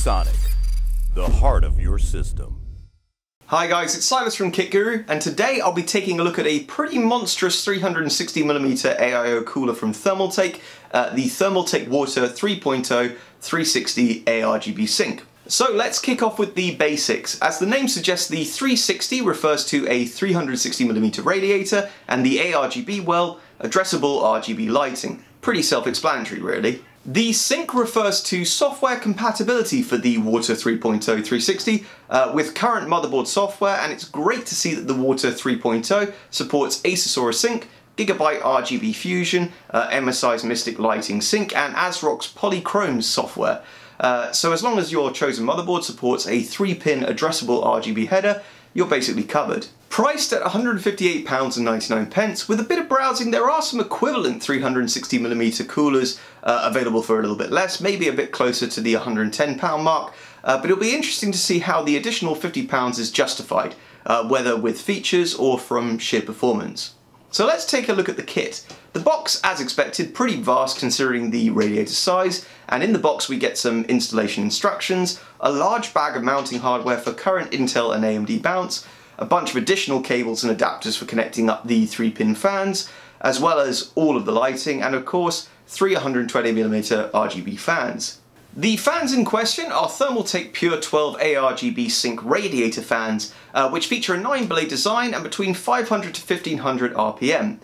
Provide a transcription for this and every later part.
ViewSonic, the heart of your system. Hi guys, it's Silas from KitGuru, and today I'll be taking a look at a pretty monstrous 360mm AIO cooler from Thermaltake, uh, the Thermaltake Water 3.0 360 ARGB Sync. So let's kick off with the basics. As the name suggests, the 360 refers to a 360mm radiator, and the ARGB, well, addressable RGB lighting. Pretty self-explanatory really. The sync refers to software compatibility for the Water 3.0 360 uh, with current motherboard software and it's great to see that the Water 3.0 supports Asus Aura Sync, Gigabyte RGB Fusion, uh, MSI's Mystic Lighting Sync and ASRock's Polychrome software. Uh, so as long as your chosen motherboard supports a 3-pin addressable RGB header, you're basically covered. Priced at £158.99, with a bit of browsing there are some equivalent 360mm coolers uh, available for a little bit less, maybe a bit closer to the £110 mark, uh, but it'll be interesting to see how the additional £50 is justified, uh, whether with features or from sheer performance. So let's take a look at the kit. The box, as expected, pretty vast considering the radiator size, and in the box we get some installation instructions, a large bag of mounting hardware for current Intel and AMD bounce, a bunch of additional cables and adapters for connecting up the 3-pin fans, as well as all of the lighting, and of course, three 120mm RGB fans. The fans in question are Thermaltake Pure 12 ARGB Sync radiator fans, uh, which feature a 9-blade design and between 500 to 1500 RPM.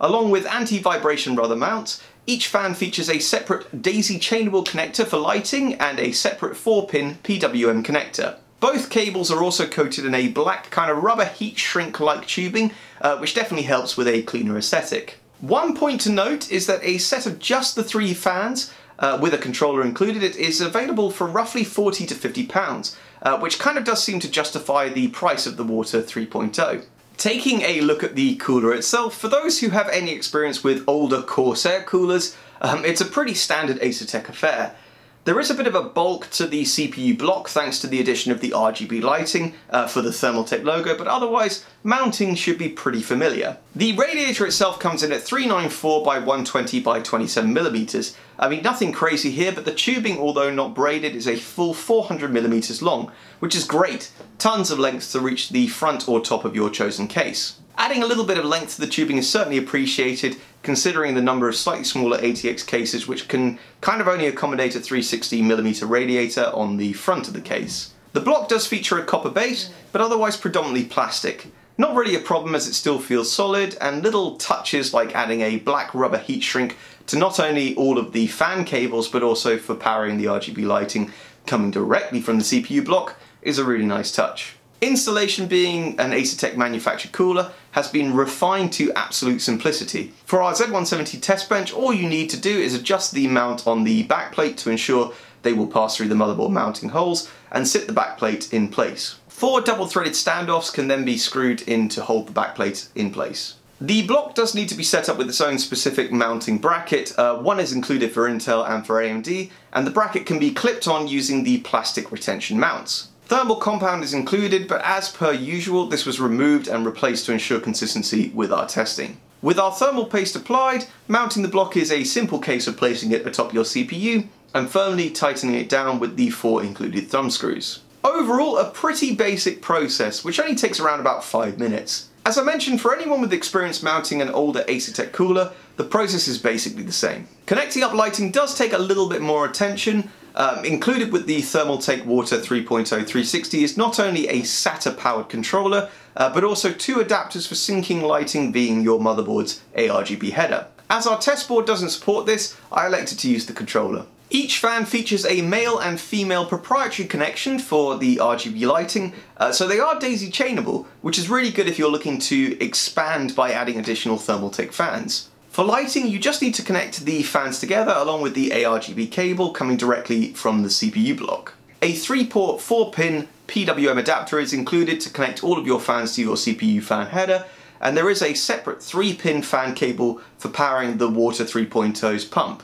Along with anti-vibration rudder mounts, each fan features a separate daisy chainable connector for lighting and a separate 4-pin PWM connector. Both cables are also coated in a black kind of rubber heat shrink-like tubing, uh, which definitely helps with a cleaner aesthetic. One point to note is that a set of just the three fans uh, with a controller included, it is available for roughly 40 to 50 pounds, uh, which kind of does seem to justify the price of the Water 3.0. Taking a look at the cooler itself, for those who have any experience with older Corsair coolers, um, it's a pretty standard Asetek affair. There is a bit of a bulk to the CPU block thanks to the addition of the RGB lighting uh, for the Thermaltake logo, but otherwise mounting should be pretty familiar. The radiator itself comes in at 394 by 120 by 27 millimeters. I mean nothing crazy here, but the tubing, although not braided, is a full 400 millimeters long, which is great. Tons of length to reach the front or top of your chosen case. Adding a little bit of length to the tubing is certainly appreciated, considering the number of slightly smaller ATX cases which can kind of only accommodate a 360mm radiator on the front of the case. The block does feature a copper base, but otherwise predominantly plastic. Not really a problem as it still feels solid, and little touches like adding a black rubber heat shrink to not only all of the fan cables but also for powering the RGB lighting coming directly from the CPU block is a really nice touch. Installation being an Asetek manufactured cooler has been refined to absolute simplicity. For our Z170 test bench, all you need to do is adjust the mount on the backplate to ensure they will pass through the motherboard mounting holes and sit the backplate in place. Four double-threaded standoffs can then be screwed in to hold the backplate in place. The block does need to be set up with its own specific mounting bracket. Uh, one is included for Intel and for AMD, and the bracket can be clipped on using the plastic retention mounts. Thermal compound is included, but as per usual, this was removed and replaced to ensure consistency with our testing. With our thermal paste applied, mounting the block is a simple case of placing it atop your CPU and firmly tightening it down with the four included thumb screws. Overall, a pretty basic process, which only takes around about 5 minutes. As I mentioned, for anyone with experience mounting an older Asetek cooler, the process is basically the same. Connecting up lighting does take a little bit more attention, um, included with the Thermaltake Water 3.0 360 is not only a SATA powered controller, uh, but also two adapters for syncing lighting being your motherboard's ARGB header. As our test board doesn't support this, I elected to use the controller. Each fan features a male and female proprietary connection for the RGB lighting, uh, so they are daisy chainable, which is really good if you're looking to expand by adding additional Thermaltake fans. For lighting, you just need to connect the fans together along with the ARGB cable coming directly from the CPU block. A 3-port 4-pin PWM adapter is included to connect all of your fans to your CPU fan header, and there is a separate 3-pin fan cable for powering the Water 3.0's pump.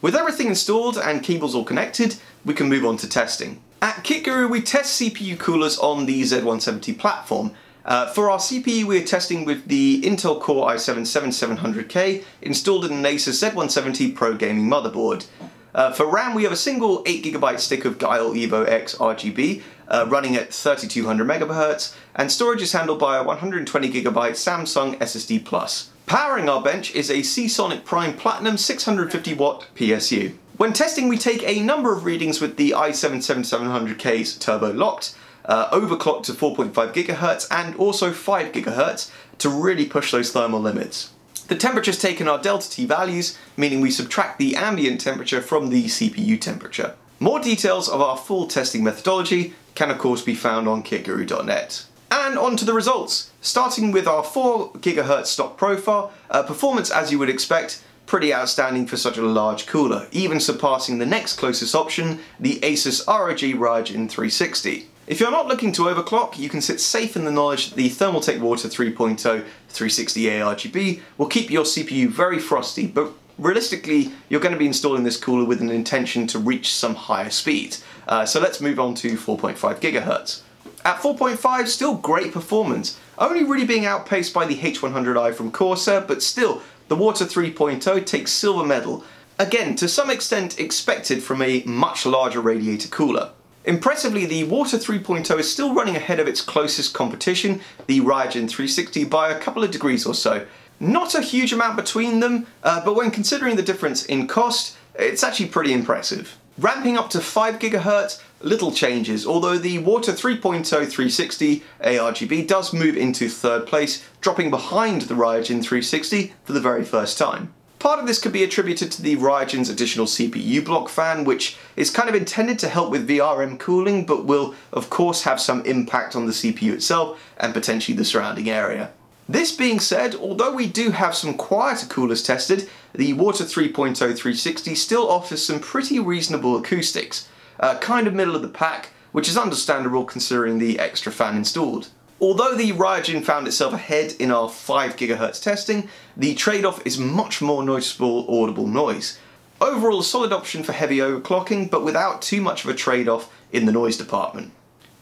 With everything installed and cables all connected, we can move on to testing. At KitGuru we test CPU coolers on the Z170 platform, Uh, for our CPU, we're testing with the Intel Core i7-7700K installed in an Asus Z170 Pro gaming motherboard. Uh, for RAM, we have a single 8GB stick of GeIL Evo X RGB uh, running at 3200 MHz, and storage is handled by a 120GB Samsung SSD Plus. Powering our bench is a Seasonic Prime Platinum 650W PSU. When testing, we take a number of readings with the i7-7700K's turbo locked, uh, overclocked to 4.5 GHz and also 5 GHz to really push those thermal limits. The temperatures taken are delta T values, meaning we subtract the ambient temperature from the CPU temperature. More details of our full testing methodology can of course be found on kitguru.net. And on to the results. Starting with our 4 GHz stock profile, uh, performance as you would expect, pretty outstanding for such a large cooler, even surpassing the next closest option, the Asus ROG Raijin 360. If you're not looking to overclock, you can sit safe in the knowledge that the Thermaltake Water 3.0 360 ARGB will keep your CPU very frosty, but realistically, you're going to be installing this cooler with an intention to reach some higher speeds. Uh, so let's move on to 4.5 GHz. At 4.5, still great performance, only really being outpaced by the H100i from Corsair, but still, the Water 3.0 takes silver medal. Again, to some extent expected from a much larger radiator cooler. Impressively, the Water 3.0 is still running ahead of its closest competition, the Raijin 360, by a couple of degrees or so. Not a huge amount between them, uh, but when considering the difference in cost, it's actually pretty impressive. Ramping up to 5 GHz, little changes, although the Water 3.0 360 ARGB does move into third place, dropping behind the Raijin 360 for the very first time. Part of this could be attributed to the Raijin's additional CPU block fan, which is kind of intended to help with VRM cooling, but will of course have some impact on the CPU itself and potentially the surrounding area. This being said, although we do have some quieter coolers tested, the Water 3.0 360 still offers some pretty reasonable acoustics, uh, kind of middle of the pack, which is understandable considering the extra fan installed. Although the Raijin found itself ahead in our 5 GHz testing, the trade-off is much more noticeable audible noise. Overall a solid option for heavy overclocking, but without too much of a trade-off in the noise department.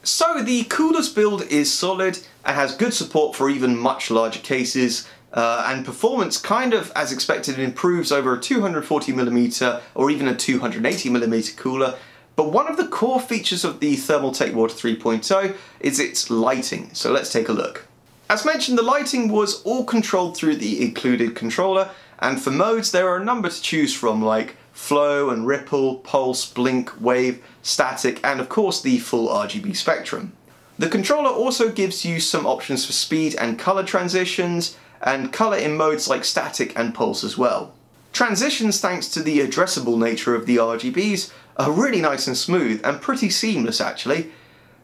So the cooler's build is solid and has good support for even much larger cases, uh, and performance kind of, as expected, improves over a 240mm or even a 280mm cooler, but one of the core features of the Thermaltake Water 3.0 is its lighting, so let's take a look. As mentioned, the lighting was all controlled through the included controller, and for modes there are a number to choose from like flow and ripple, pulse, blink, wave, static, and of course the full RGB spectrum. The controller also gives you some options for speed and colour transitions, and colour in modes like static and pulse as well. Transitions, thanks to the addressable nature of the RGBs, are really nice and smooth and pretty seamless actually.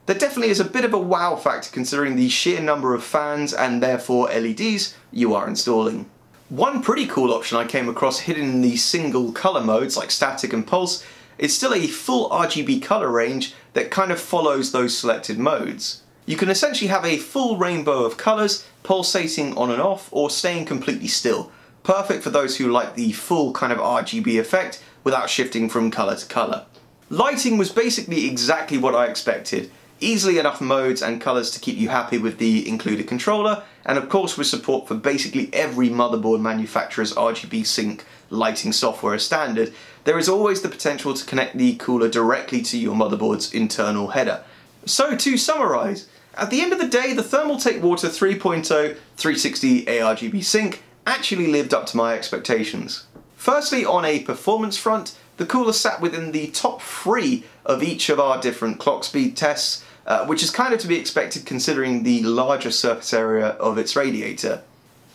There definitely is a bit of a wow factor considering the sheer number of fans and therefore LEDs you are installing. One pretty cool option I came across hidden in the single colour modes like static and pulse is still a full RGB colour range that kind of follows those selected modes. You can essentially have a full rainbow of colours pulsating on and off or staying completely still, Perfect for those who like the full kind of RGB effect without shifting from colour to colour. Lighting was basically exactly what I expected. Easily enough modes and colours to keep you happy with the included controller, and of course with support for basically every motherboard manufacturer's RGB sync lighting software as standard, there is always the potential to connect the cooler directly to your motherboard's internal header. So to summarise, at the end of the day the Thermaltake Water 3.0 360 ARGB sync actually lived up to my expectations. Firstly, on a performance front, the cooler sat within the top three of each of our different clock speed tests, uh, which is kind of to be expected considering the larger surface area of its radiator.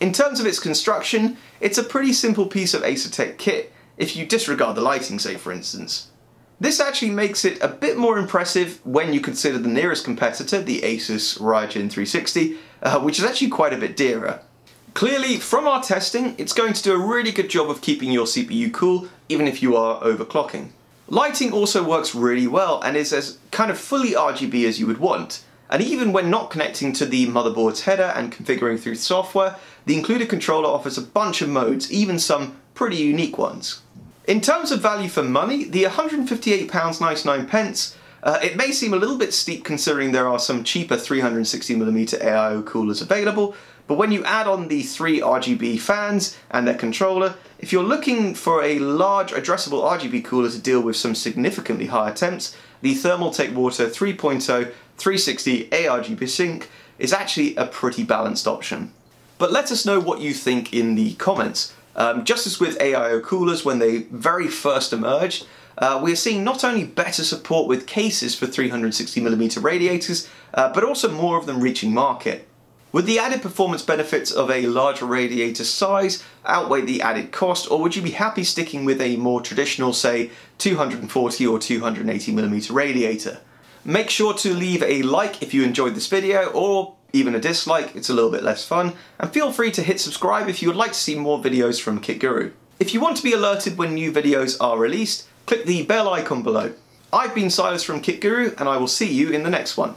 In terms of its construction, it's a pretty simple piece of Asetek kit, if you disregard the lighting say for instance. This actually makes it a bit more impressive when you consider the nearest competitor, the Asus Raijin 360, uh, which is actually quite a bit dearer. Clearly, from our testing, it's going to do a really good job of keeping your CPU cool, even if you are overclocking. Lighting also works really well and is as kind of fully RGB as you would want. And even when not connecting to the motherboard's header and configuring through software, the included controller offers a bunch of modes, even some pretty unique ones. In terms of value for money, the £158.99 pence Uh, it may seem a little bit steep considering there are some cheaper 360mm AIO coolers available, but when you add on the three RGB fans and their controller, if you're looking for a large addressable RGB cooler to deal with some significantly higher temps, the Thermaltake Water 3.0 360 ARGB Sync is actually a pretty balanced option. But let us know what you think in the comments. Um, just as with AIO coolers when they very first emerged, uh, we are seeing not only better support with cases for 360mm radiators, uh, but also more of them reaching market. Would the added performance benefits of a larger radiator size outweigh the added cost, or would you be happy sticking with a more traditional, say, 240 or 280mm radiator? Make sure to leave a like if you enjoyed this video, or even a dislike, it's a little bit less fun, and feel free to hit subscribe if you would like to see more videos from KitGuru. If you want to be alerted when new videos are released, click the bell icon below. I've been Silas from KitGuru, and I will see you in the next one.